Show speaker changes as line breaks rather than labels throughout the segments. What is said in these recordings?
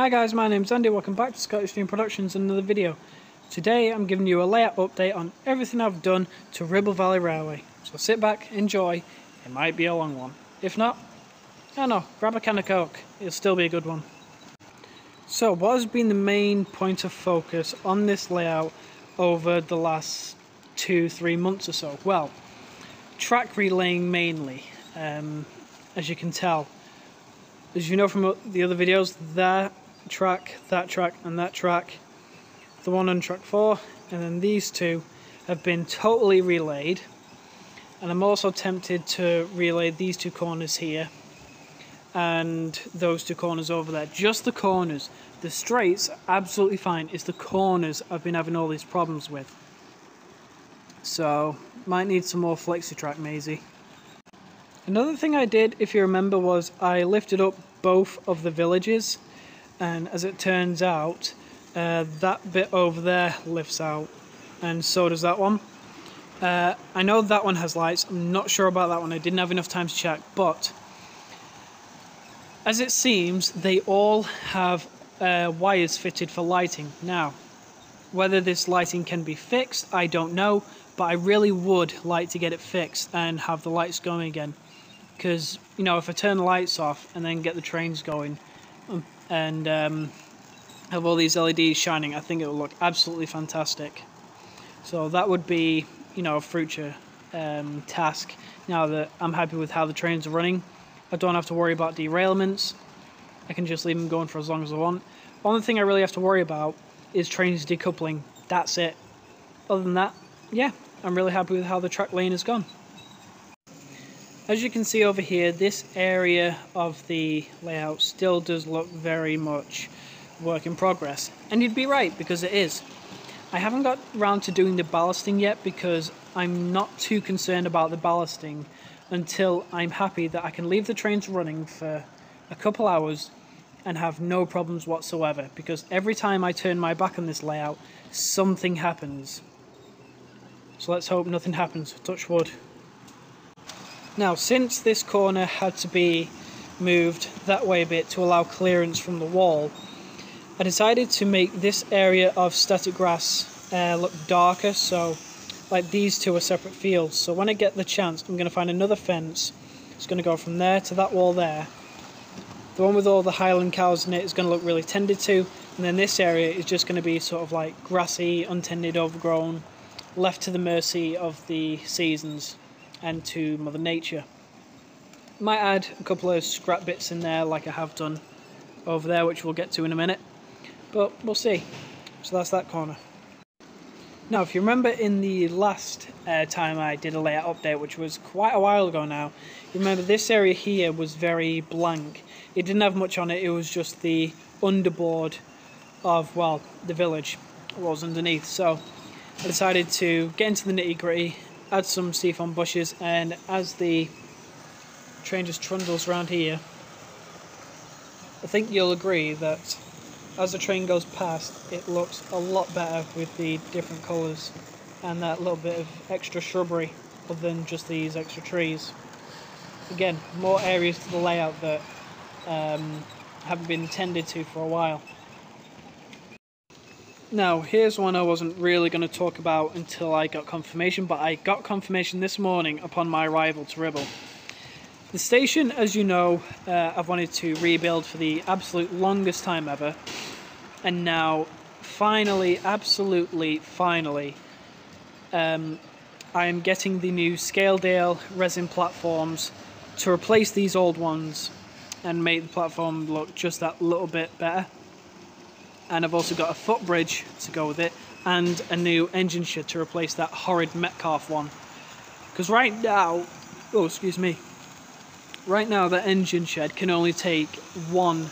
Hi guys, my name's Andy, welcome back to Scottish Steam Productions another video. Today I'm giving you a layout update on everything I've done to Ribble Valley Railway. So sit back, enjoy, it might be a long one. If not, I don't know, grab a can of coke, it'll still be a good one. So what has been the main point of focus on this layout over the last two, three months or so? Well, track relaying mainly, um, as you can tell. As you know from the other videos, that track, that track and that track, the one on track 4 and then these two have been totally relayed and I'm also tempted to relay these two corners here and those two corners over there. Just the corners. The straights absolutely fine. It's the corners I've been having all these problems with. So, might need some more flexi-track Maisie. Another thing I did, if you remember, was I lifted up both of the villages and as it turns out, uh, that bit over there lifts out and so does that one. Uh, I know that one has lights, I'm not sure about that one, I didn't have enough time to check, but as it seems, they all have uh, wires fitted for lighting. Now, whether this lighting can be fixed, I don't know, but I really would like to get it fixed and have the lights going again. Because, you know, if I turn the lights off and then get the trains going um, and um, have all these LEDs shining, I think it will look absolutely fantastic. So that would be, you know, a future um, task now that I'm happy with how the trains are running. I don't have to worry about derailments. I can just leave them going for as long as I want. Only thing I really have to worry about is trains decoupling. That's it. Other than that, yeah, I'm really happy with how the track lane has gone. As you can see over here, this area of the layout still does look very much work in progress. And you'd be right, because it is. I haven't got around to doing the ballasting yet because I'm not too concerned about the ballasting until I'm happy that I can leave the trains running for a couple hours and have no problems whatsoever because every time I turn my back on this layout something happens so let's hope nothing happens touch wood now since this corner had to be moved that way a bit to allow clearance from the wall I decided to make this area of static grass uh, look darker so like these two are separate fields. So when I get the chance, I'm going to find another fence. It's going to go from there to that wall there. The one with all the Highland cows in it is going to look really tended to. And then this area is just going to be sort of like grassy, untended, overgrown, left to the mercy of the seasons and to Mother Nature. Might add a couple of scrap bits in there like I have done over there, which we'll get to in a minute. But we'll see. So that's that corner. Now, if you remember in the last uh, time I did a layout update, which was quite a while ago now, you remember this area here was very blank. It didn't have much on it, it was just the underboard of, well, the village was underneath. So I decided to get into the nitty gritty, add some seafoam bushes, and as the train just trundles around here, I think you'll agree that as the train goes past, it looks a lot better with the different colours and that little bit of extra shrubbery other than just these extra trees. Again, more areas to the layout that um, haven't been tended to for a while. Now, here's one I wasn't really going to talk about until I got confirmation, but I got confirmation this morning upon my arrival to Ribble. The station, as you know, uh, I've wanted to rebuild for the absolute longest time ever. And now, finally, absolutely finally, um, I am getting the new Scaledale resin platforms to replace these old ones and make the platform look just that little bit better. And I've also got a footbridge to go with it and a new engine shed to replace that horrid Metcalfe one. Because right now, oh excuse me, Right now the engine shed can only take one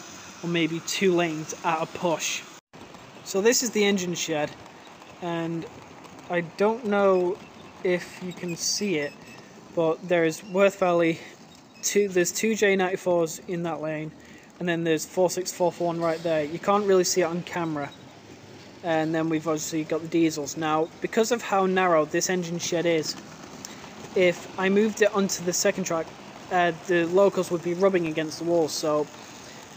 or maybe two lanes at a push. So this is the engine shed and I don't know if you can see it but there's Worth Valley two there's two J94s in that lane and then there's 4641 right there. You can't really see it on camera. And then we've obviously got the diesels. Now, because of how narrow this engine shed is, if I moved it onto the second track, uh, the locals would be rubbing against the wall. So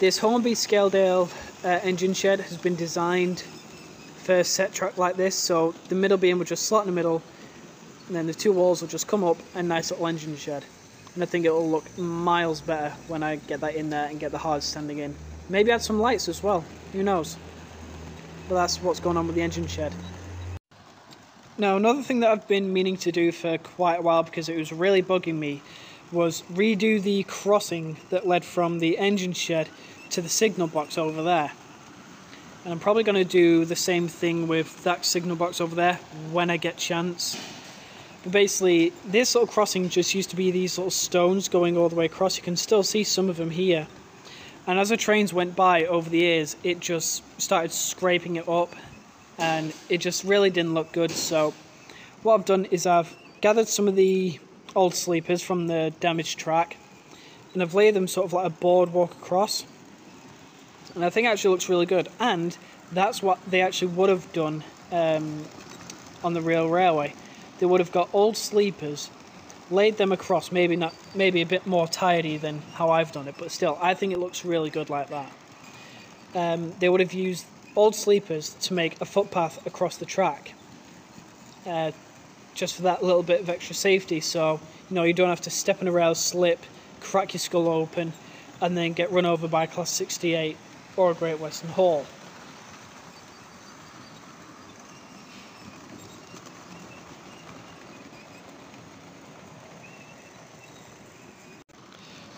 This Hornby Scaledale uh, engine shed has been designed for a set track like this, so the middle beam will just slot in the middle, and then the two walls will just come up, a nice little engine shed. And I think it will look miles better when I get that in there and get the hard standing in. Maybe add some lights as well, who knows. But that's what's going on with the engine shed. Now another thing that I've been meaning to do for quite a while because it was really bugging me was redo the crossing that led from the engine shed to the signal box over there. And I'm probably going to do the same thing with that signal box over there when I get chance. But basically, this little crossing just used to be these little stones going all the way across. You can still see some of them here. And as the trains went by over the years, it just started scraping it up. And it just really didn't look good. So what I've done is I've gathered some of the old sleepers from the damaged track. And I've laid them sort of like a boardwalk across and I think it actually looks really good. And that's what they actually would have done um, on the real railway. They would have got old sleepers, laid them across, maybe not, maybe a bit more tidy than how I've done it, but still, I think it looks really good like that. Um, they would have used old sleepers to make a footpath across the track, uh, just for that little bit of extra safety. So you know you don't have to step in a rail, slip, crack your skull open, and then get run over by a Class 68 or a Great Western Hall.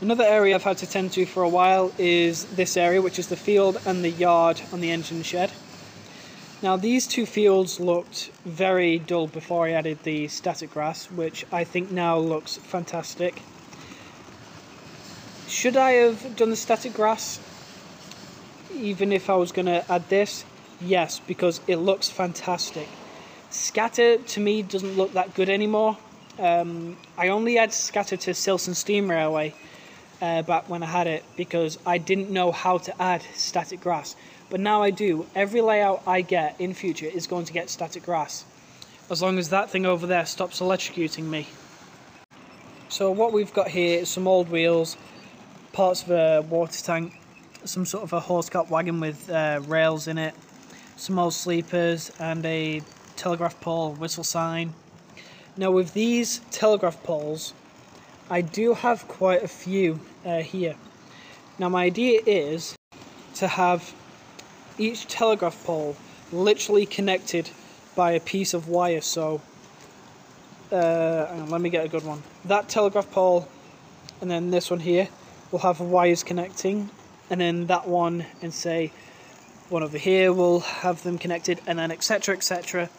Another area I've had to tend to for a while is this area, which is the field and the yard on the engine shed. Now these two fields looked very dull before I added the static grass, which I think now looks fantastic. Should I have done the static grass? even if I was going to add this, yes, because it looks fantastic. Scatter to me doesn't look that good anymore. Um, I only add scatter to Silson Steam Railway uh, back when I had it because I didn't know how to add static grass. But now I do. Every layout I get in future is going to get static grass. As long as that thing over there stops electrocuting me. So what we've got here is some old wheels, parts of a water tank, some sort of a horse cart wagon with uh, rails in it, some old sleepers, and a telegraph pole whistle sign. Now, with these telegraph poles, I do have quite a few uh, here. Now, my idea is to have each telegraph pole literally connected by a piece of wire. So, uh, on, let me get a good one. That telegraph pole, and then this one here, will have wires connecting and then that one and say one over here will have them connected and then etc etc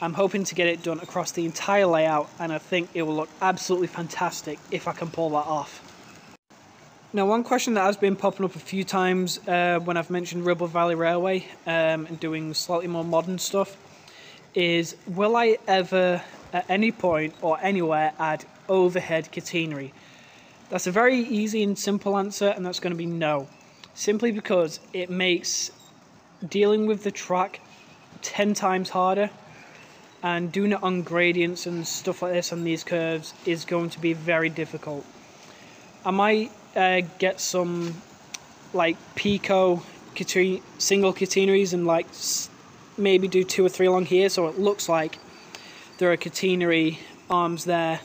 I'm hoping to get it done across the entire layout and I think it will look absolutely fantastic if I can pull that off. Now one question that has been popping up a few times uh, when I've mentioned Ribble Valley Railway um, and doing slightly more modern stuff is will I ever at any point or anywhere add overhead catenary? That's a very easy and simple answer and that's going to be no simply because it makes dealing with the track 10 times harder and doing it on gradients and stuff like this on these curves is going to be very difficult. I might uh, get some like Peco single catenaries and like maybe do two or three along here so it looks like there are catenary arms there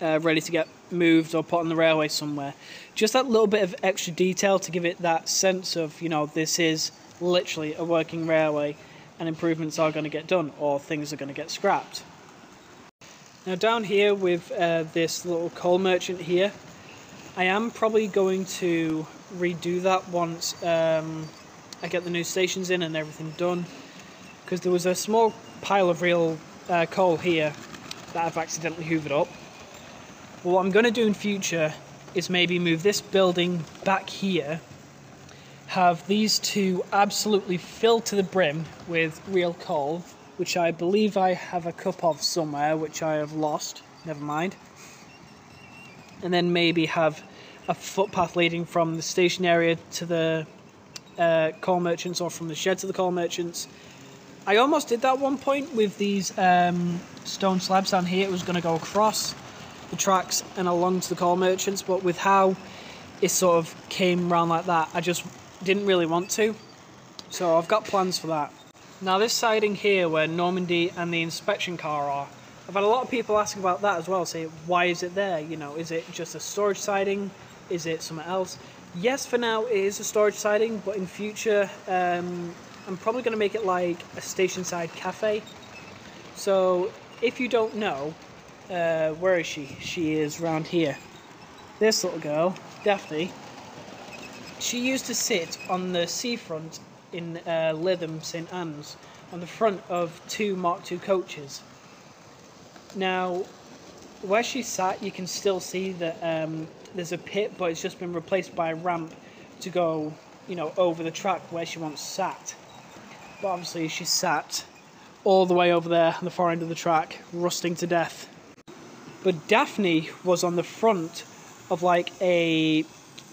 uh, ready to get moved or put on the railway somewhere. Just that little bit of extra detail to give it that sense of, you know, this is literally a working railway and improvements are going to get done or things are going to get scrapped. Now down here with uh, this little coal merchant here, I am probably going to redo that once um, I get the new stations in and everything done because there was a small pile of real uh, coal here that I've accidentally hoovered up but what I'm going to do in future is maybe move this building back here, have these two absolutely filled to the brim with real coal, which I believe I have a cup of somewhere, which I have lost. Never mind. And then maybe have a footpath leading from the station area to the uh, coal merchants or from the shed to the coal merchants. I almost did that one point with these um, stone slabs down here. It was going to go across the tracks and along to the coal merchants, but with how it sort of came round like that. I just didn't really want to. So I've got plans for that. Now this siding here where Normandy and the inspection car are, I've had a lot of people asking about that as well, say why is it there? You know, is it just a storage siding? Is it something else? Yes, for now it is a storage siding, but in future um, I'm probably going to make it like a station side cafe. So if you don't know, uh, where is she? She is round here. This little girl, Daphne, she used to sit on the seafront in uh, Lytham, St Anne's, on the front of two Mark II coaches. Now, where she sat, you can still see that um, there's a pit, but it's just been replaced by a ramp to go, you know, over the track where she once sat. But obviously, she sat all the way over there on the far end of the track, rusting to death. But Daphne was on the front of like a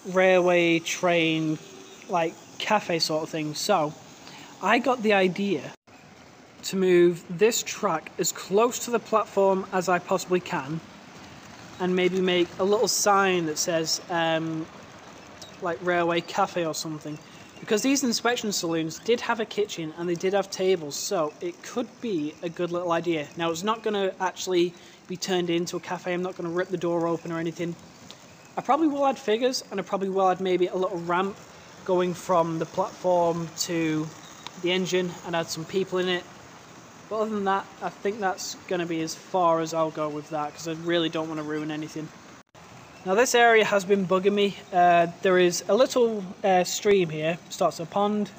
railway train, like cafe sort of thing. So I got the idea to move this track as close to the platform as I possibly can and maybe make a little sign that says um, like railway cafe or something. Because these inspection saloons did have a kitchen and they did have tables so it could be a good little idea. Now it's not going to actually be turned into a cafe. I'm not going to rip the door open or anything. I probably will add figures and i probably will add maybe a little ramp going from the platform to the engine and add some people in it but other than that, I think that's going to be as far as I'll go with that because I really don't want to ruin anything. Now this area has been bugging me. Uh, there is a little uh, stream here, starts a pond,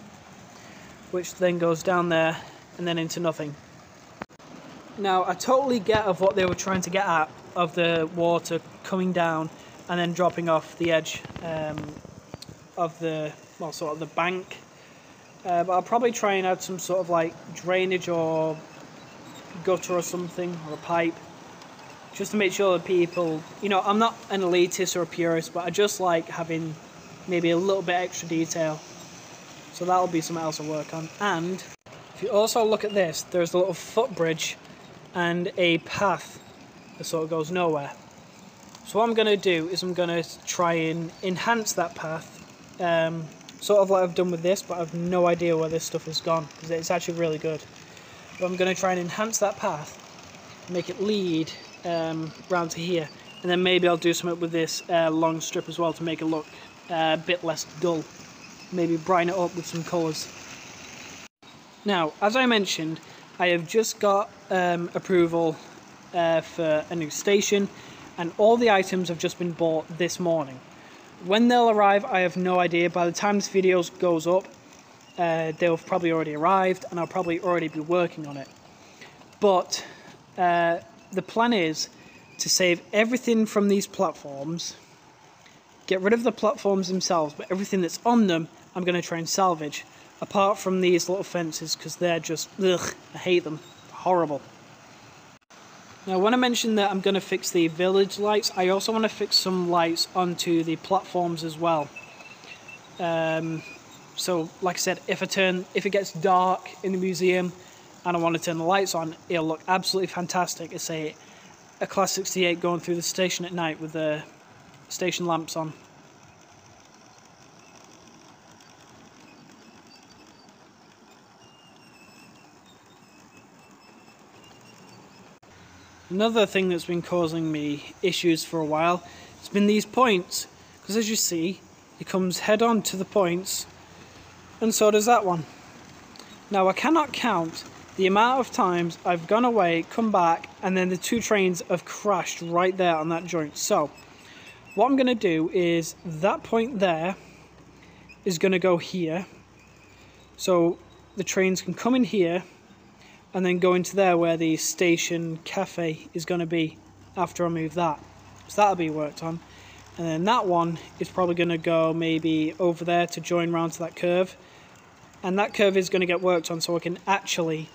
which then goes down there and then into nothing. Now I totally get of what they were trying to get at, of the water coming down and then dropping off the edge um, of the, well sort of the bank uh, but I'll probably try and add some sort of like drainage or gutter or something, or a pipe, just to make sure that people, you know, I'm not an elitist or a purist, but I just like having maybe a little bit extra detail. So that'll be something else I'll work on. And if you also look at this, there's a little footbridge and a path that sort of goes nowhere. So what I'm going to do is I'm going to try and enhance that path um, sort of like I've done with this, but I've no idea where this stuff has gone because it's actually really good. But I'm going to try and enhance that path, make it lead um, round to here, and then maybe I'll do something with this uh, long strip as well to make it look uh, a bit less dull. Maybe brighten it up with some colours. Now, as I mentioned, I have just got um, approval uh, for a new station, and all the items have just been bought this morning. When they'll arrive, I have no idea. By the time this video goes up, uh, they'll probably already arrived and I'll probably already be working on it. But uh, the plan is to save everything from these platforms, get rid of the platforms themselves, but everything that's on them, I'm going to try and salvage. Apart from these little fences, because they're just, ugh, I hate them. Horrible. Now I want to mention that I'm going to fix the village lights, I also want to fix some lights onto the platforms as well. Um, so like I said, if I turn, if it gets dark in the museum and I want to turn the lights on, it'll look absolutely fantastic. It's a, a Class 68 going through the station at night with the station lamps on. Another thing that's been causing me issues for a while has been these points. Because as you see, it comes head on to the points, and so does that one. Now I cannot count the amount of times I've gone away, come back, and then the two trains have crashed right there on that joint. So, what I'm going to do is that point there is going to go here. So the trains can come in here and then go into there where the station cafe is going to be after I move that. So that'll be worked on. And then that one is probably going to go maybe over there to join round to that curve. And that curve is going to get worked on so I can actually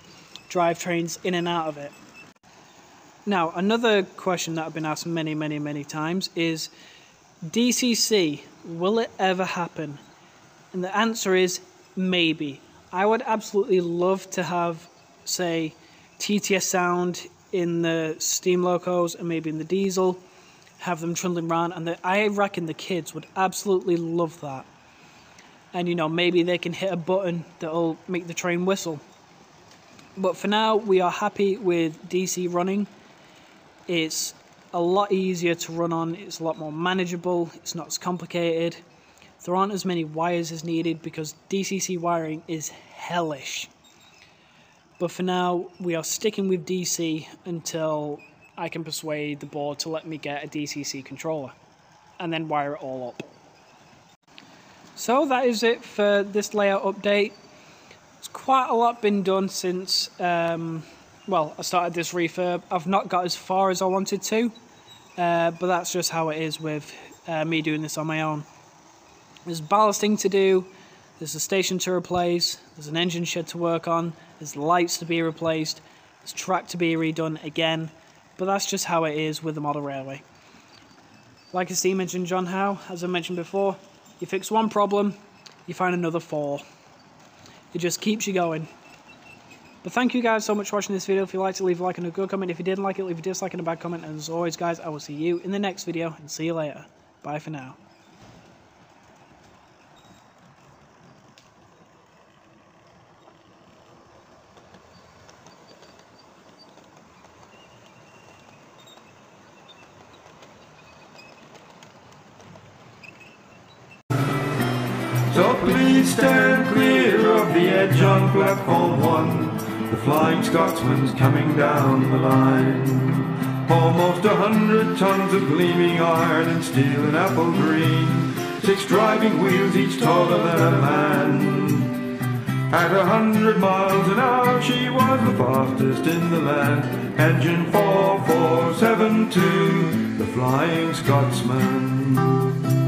drive trains in and out of it. Now, another question that I've been asked many, many, many times is DCC, will it ever happen? And the answer is maybe. I would absolutely love to have say TTS sound in the steam locos and maybe in the diesel have them trundling around, and the, I reckon the kids would absolutely love that. And you know, maybe they can hit a button that'll make the train whistle. But for now, we are happy with DC running. It's a lot easier to run on, it's a lot more manageable, it's not as complicated. There aren't as many wires as needed because DCC wiring is hellish. But for now, we are sticking with DC until I can persuade the board to let me get a DCC controller and then wire it all up. So that is it for this layout update. It's quite a lot been done since, um, well, I started this refurb. I've not got as far as I wanted to, uh, but that's just how it is with uh, me doing this on my own. There's ballasting to do, there's a station to replace, there's an engine shed to work on, there's lights to be replaced, there's track to be redone again, but that's just how it is with the model railway. Like a steam engine John Howe, as I mentioned before, you fix one problem, you find another four. It just keeps you going. But thank you guys so much for watching this video. If you liked it, leave a like and a good comment. If you didn't like it, leave a dislike and a bad comment. And as always, guys, I will see you in the next video and see you later. Bye for now.
So please stand clear of the edge on platform one. The Flying Scotsman's coming down the line. Almost a hundred tons of gleaming iron and steel and apple green. Six driving wheels, each taller than a man. At a hundred miles an hour, she was the fastest in the land. Engine 4472, the Flying Scotsman.